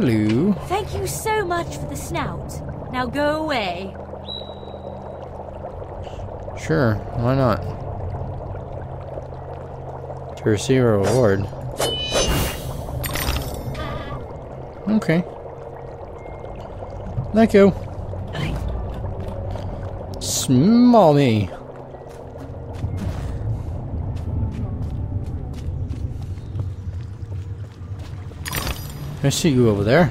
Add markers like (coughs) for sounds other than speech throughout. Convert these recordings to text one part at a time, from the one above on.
Hello. Thank you so much for the snout. Now go away. Sure, why not? To receive a reward. Okay. Thank you. Small me. I see you over there.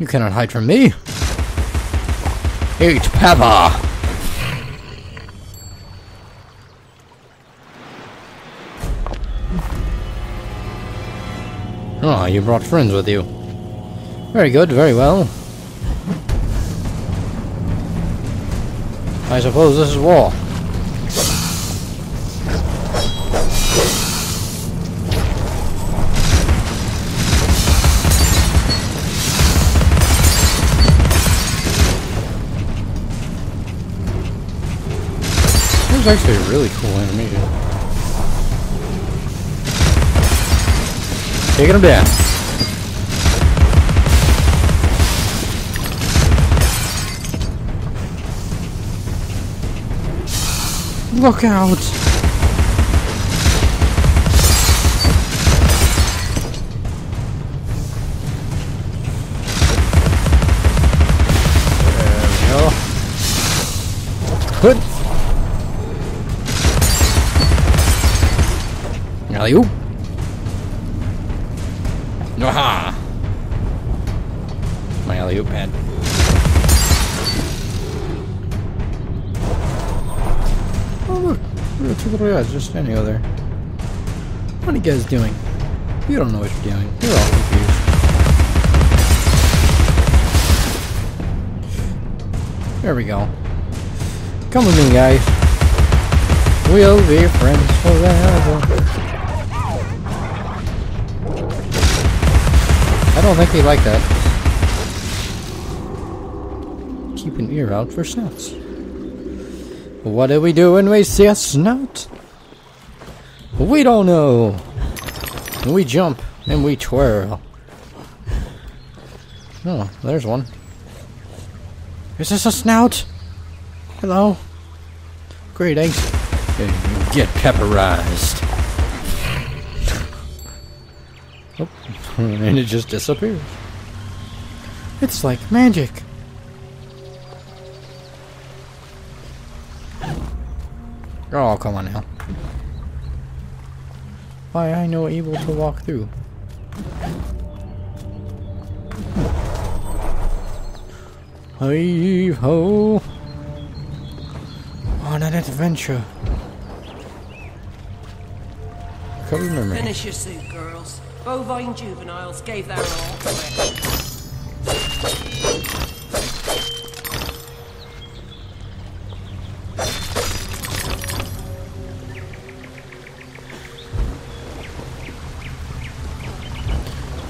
You cannot hide from me. Eat pepper. Oh, you brought friends with you. Very good, very well. I suppose this is war. Is actually a really cool animation. Taking him down. Look out! There we go. Good. Alley oop. Aha! My alley oop pad. Oh look, look at two little guys just standing over there. What are you guys doing? You don't know what you're doing. You're all confused. There we go. Come with me, guys. We'll be friends forever. I don't think they like that. Keep an ear out for snouts. What do we do when we see a snout? We don't know. We jump and we twirl. Oh, there's one. Is this a snout? Hello? Great eggs. Get pepperized. Oh, (laughs) and it just disappears. It's like magic. Oh, come on now. Why I know able to walk through. Hmm. Hey ho! On an adventure. Can't remember. Finish your soup, girls. Bovine juveniles gave their all it.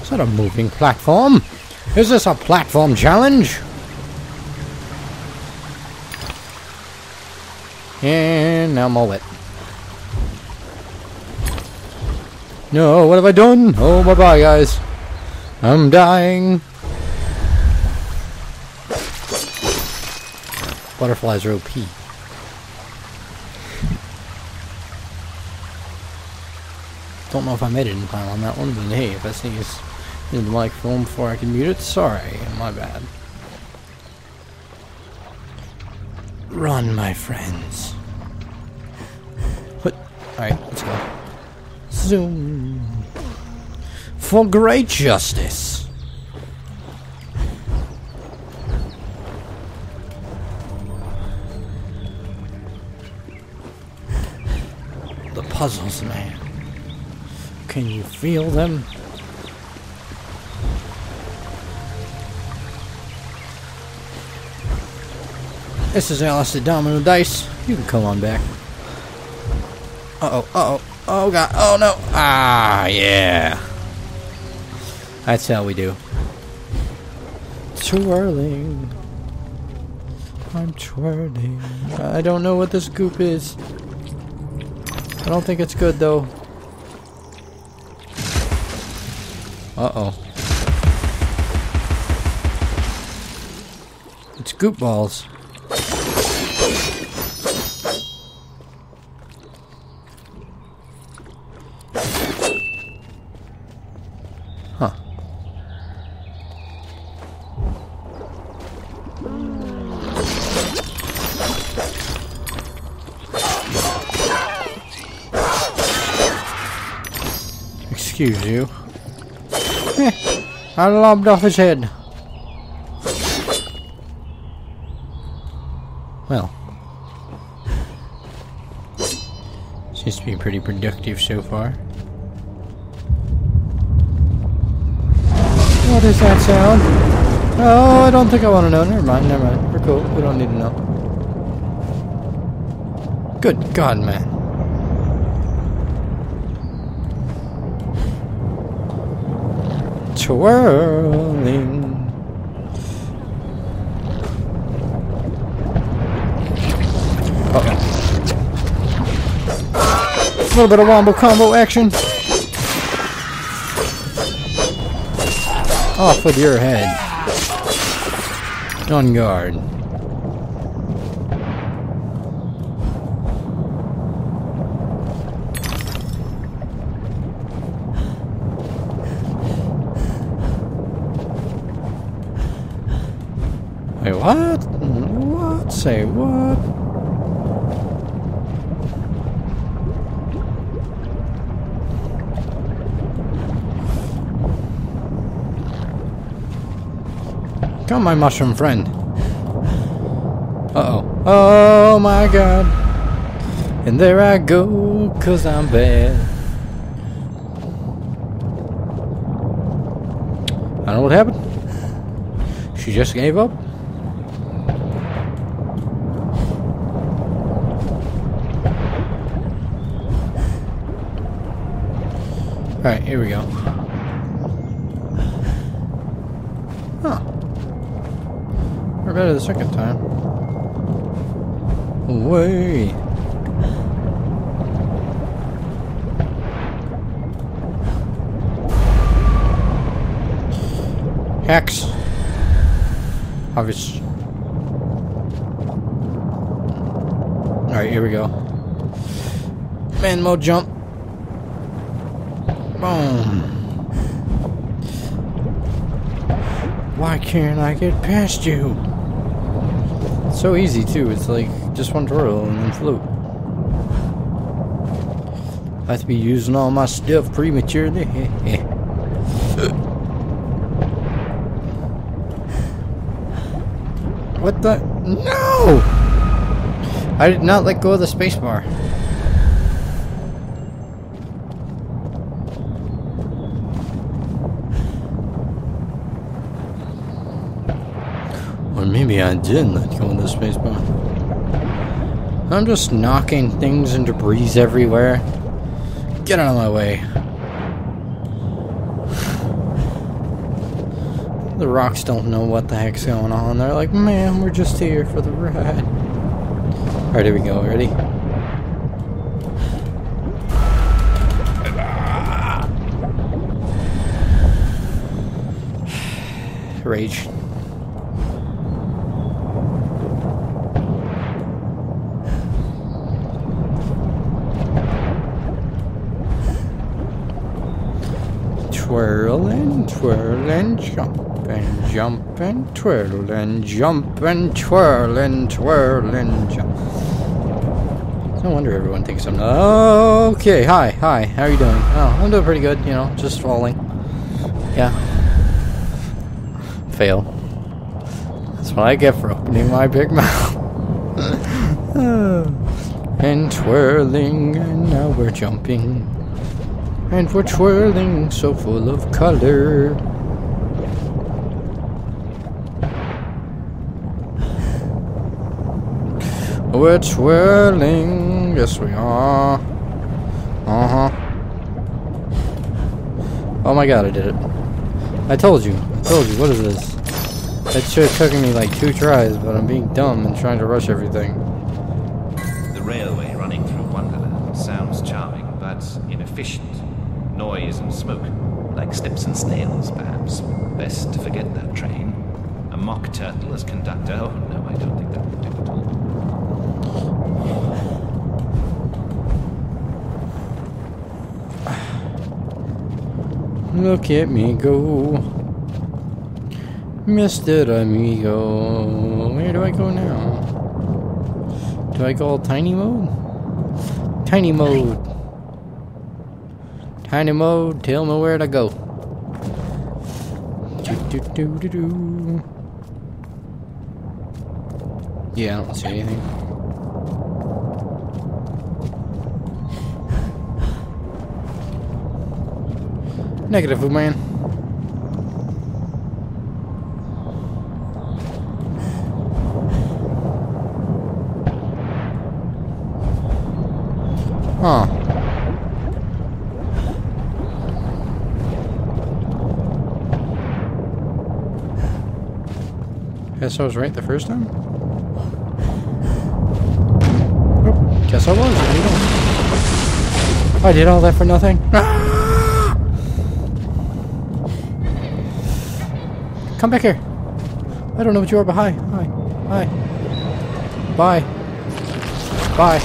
Is that a moving platform? Is this a platform challenge? And now I'm all No, what have I done? Oh, bye bye, guys. I'm dying. Butterflies are OP. Don't know if I made it in time on that one, but hey, if I sneeze in the microphone before I can mute it, sorry, my bad. Run, my friends. What? Alright, let's go. Zoom. For great justice. The puzzles, man. Can you feel them? This is Alice Domino Dice. You can come on back. Uh oh, uh Oh god. Oh no. Ah, yeah. That's how we do. Twirling. I'm twirling. I don't know what this goop is. I don't think it's good though. Uh-oh. It's goop balls. Excuse you. (laughs) I lobbed off his head. Well. Seems to be pretty productive so far. What is that sound? Oh, I don't think I want to know. Never mind, never mind. We're cool. We don't need to know. Good God, man. Twirling. A little bit of wombo combo action. Off with your head. On guard. Wait, what? What? Say what? Come, my mushroom friend. Uh oh. Oh my god. And there I go, cause I'm bad. I don't know what happened. She just gave up? Alright, here we go. Huh. We're better the second time. Way. Hex. Obvious. Alright, here we go. Man mode jump. Boom. Why can't I get past you? It's so easy too. It's like just one twirl and then float. I have to be using all my stuff prematurely. (laughs) what the? No! I did not let go of the spacebar. Or maybe I did let go of the spacebar. I'm just knocking things and debris everywhere. Get out of my way. The rocks don't know what the heck's going on. They're like, man, we're just here for the ride. Alright, here we go. Ready? (sighs) Rage. Twirl and twirl and jump and jump and twirl and jump and twirl and twirl and jump. No wonder everyone thinks I'm not. Okay, hi, hi, how are you doing? Oh, I'm doing pretty good, you know, just falling. Yeah. Fail. That's what I get for opening my big mouth. (laughs) and twirling, and now we're jumping. And we're twirling so full of color. We're twirling, yes we are. Uh huh. Oh my god, I did it. I told you, I told you, what is this? That should have taken me like two tries, but I'm being dumb and trying to rush everything. The railway running through Wonderland sounds charming, but inefficient. Noise and smoke, like snips and snails, perhaps. Best to forget that train. A mock turtle as conductor? Oh, no, I don't think that would do at all. Look at me go. Mr. Amigo. Where do I go now? Do I go all tiny mode? Tiny mode. Tiny mode, tell me where to go. Do, do, do, do, do. Yeah, I don't see anything. Negative, man. Huh. Guess I was right the first time? Oh, guess I was. Doing? I did all that for nothing? (laughs) Come back here. I don't know what you are, but hi. Hi. Hi. Bye. Bye.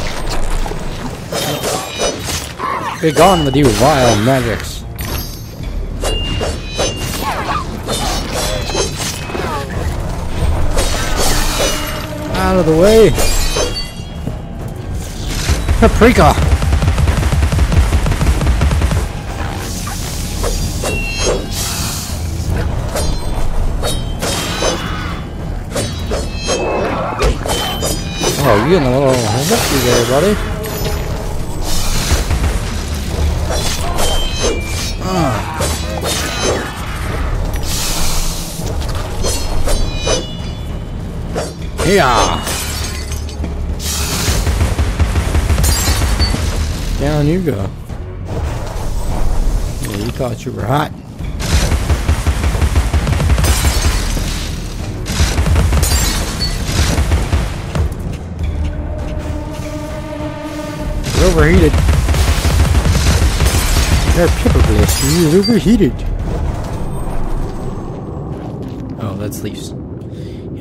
Be gone with you vile magics. Out of the way. Paprika. Oh, you getting a little lucky there, buddy. Ah. Yeah. Down you go. Yeah, you thought you were hot. You're overheated. Your pepper blast is overheated. Oh, that's leaves.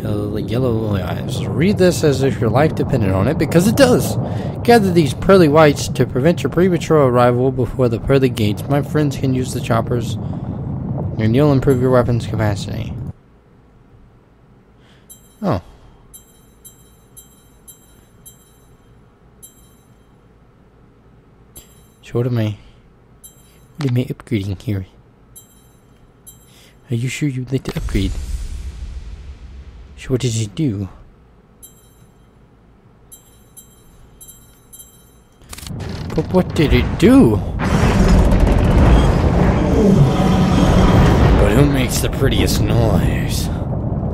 Uh, yellow, yellow eyes. Read this as if your life depended on it, because it does. Gather these pearly whites to prevent your premature arrival before the pearly gates. My friends can use the choppers, and you'll improve your weapon's capacity. Oh. So what am I... What am I upgrading here? Are you sure you'd like to upgrade? So what did he do? But what did it do? But who makes the prettiest noise?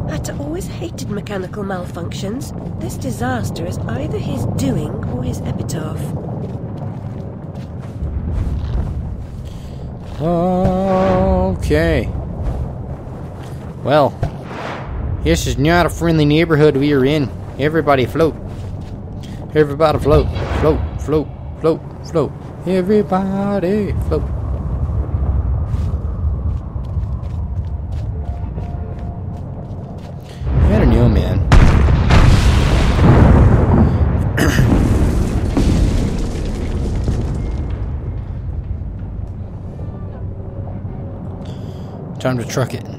Hatter always hated mechanical malfunctions. This disaster is either his doing or his epitaph. Okay. Well, this is not a friendly neighborhood we are in. Everybody float. Everybody float. Float, float, float, float. Everybody float. I don't know, man. (coughs) Time to truck it.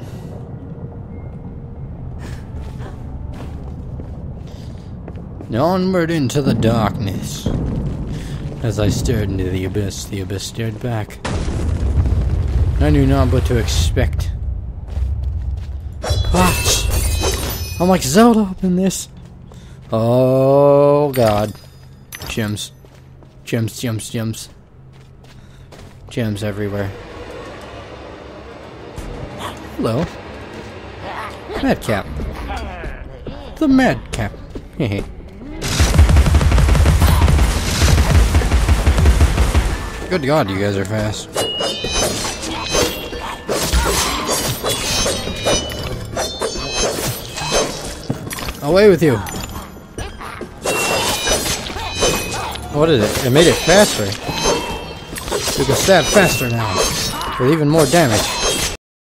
Onward into the darkness. As I stared into the abyss, the abyss stared back. I knew not what to expect. Pots! I'm like Zelda up in this. Oh god. Gems. Gems, gems, gems. Gems everywhere. Hello. Madcap. The Madcap. Hehe. (laughs) Good God, you guys are fast. Away with you. What is it? It made it faster. You can stab faster now. With even more damage.